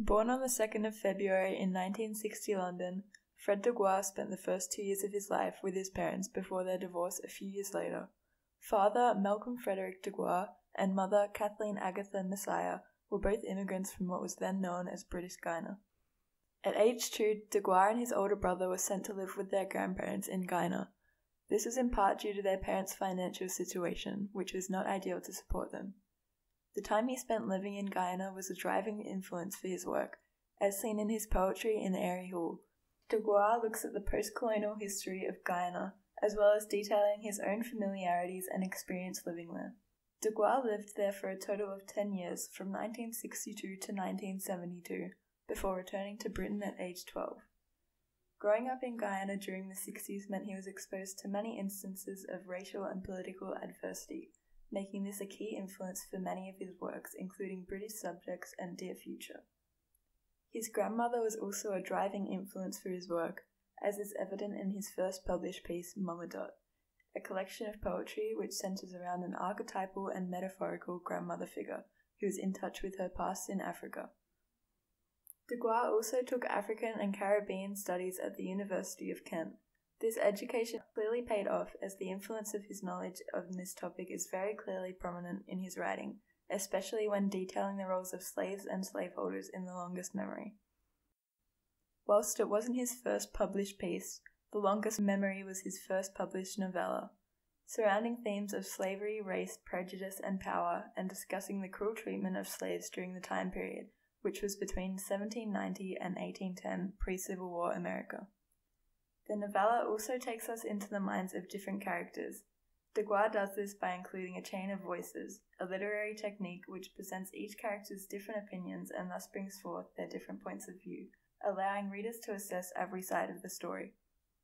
Born on the 2nd of February in 1960 London, Fred D'Aguiar spent the first two years of his life with his parents before their divorce a few years later. Father Malcolm Frederick D'Aguiar and mother Kathleen Agatha Messiah were both immigrants from what was then known as British Guiana. At age two, D'Aguiar and his older brother were sent to live with their grandparents in Guyana. This was in part due to their parents' financial situation, which was not ideal to support them. The time he spent living in Guyana was a driving influence for his work, as seen in his poetry in Airy Hall. D'Aguiar looks at the post colonial history of Guyana, as well as detailing his own familiarities and experience living there. D'Aguiar lived there for a total of 10 years, from 1962 to 1972, before returning to Britain at age 12. Growing up in Guyana during the 60s meant he was exposed to many instances of racial and political adversity, making this a key influence for many of his works, including British Subjects and Dear Future. His grandmother was also a driving influence for his work, as is evident in his first published piece, Mama Dot, a collection of poetry which centers around an archetypal and metaphorical grandmother figure who is in touch with her past in Africa. D'Aguiar also took African and Caribbean studies at the University of Kent. This education clearly paid off as the influence of his knowledge of this topic is very clearly prominent in his writing, especially when detailing the roles of slaves and slaveholders in The Longest Memory. Whilst it wasn't his first published piece, The Longest Memory was his first published novella. Surrounding themes of slavery, race, prejudice, and power, and discussing the cruel treatment of slaves during the time period, which was between 1790 and 1810 pre Civil War America. The novella also takes us into the minds of different characters. D'Aguiar does this by including a chain of voices, a literary technique which presents each character's different opinions and thus brings forth their different points of view, allowing readers to assess every side of the story.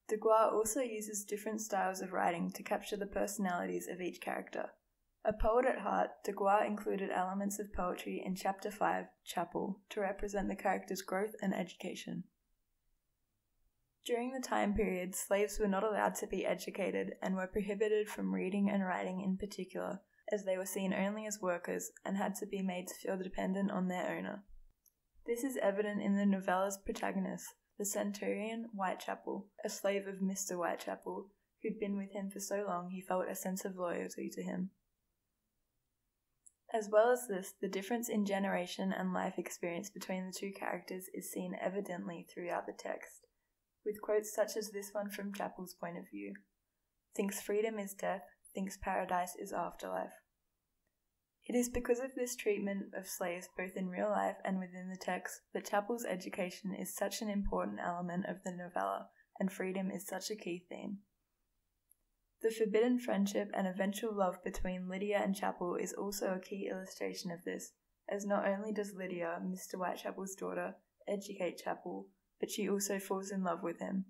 D'Aguiar also uses different styles of writing to capture the personalities of each character. A poet at heart, D'Aguiar included elements of poetry in Chapter 5, Chapel, to represent the character's growth and education. During the time period, slaves were not allowed to be educated and were prohibited from reading and writing in particular, as they were seen only as workers and had to be made to feel dependent on their owner. This is evident in the novella's protagonist, the centurion Whitechapel, a slave of Mr. Whitechapel, who'd been with him for so long he felt a sense of loyalty to him. As well as this, the difference in generation and life experience between the two characters is seen evidently throughout the text, with quotes such as this one from Chapel's point of view Thinks freedom is death, thinks paradise is afterlife. It is because of this treatment of slaves both in real life and within the text that Chapel's education is such an important element of the novella, and freedom is such a key theme. The forbidden friendship and eventual love between Lydia and Chapel is also a key illustration of this, as not only does Lydia, Mr. Whitechapel's daughter, educate Chapel, but she also falls in love with him,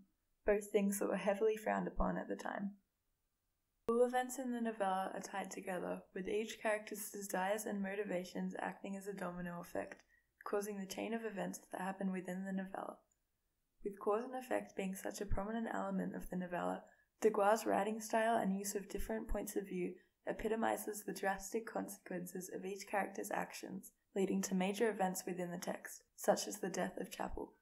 both things that were heavily frowned upon at the time. All events in the novella are tied together, with each character's desires and motivations acting as a domino effect, causing the chain of events that happen within the novella. With cause and effect being such a prominent element of the novella, D'Aguiar' writing style and use of different points of view epitomizes the drastic consequences of each character's actions, leading to major events within the text, such as the death of Chapel.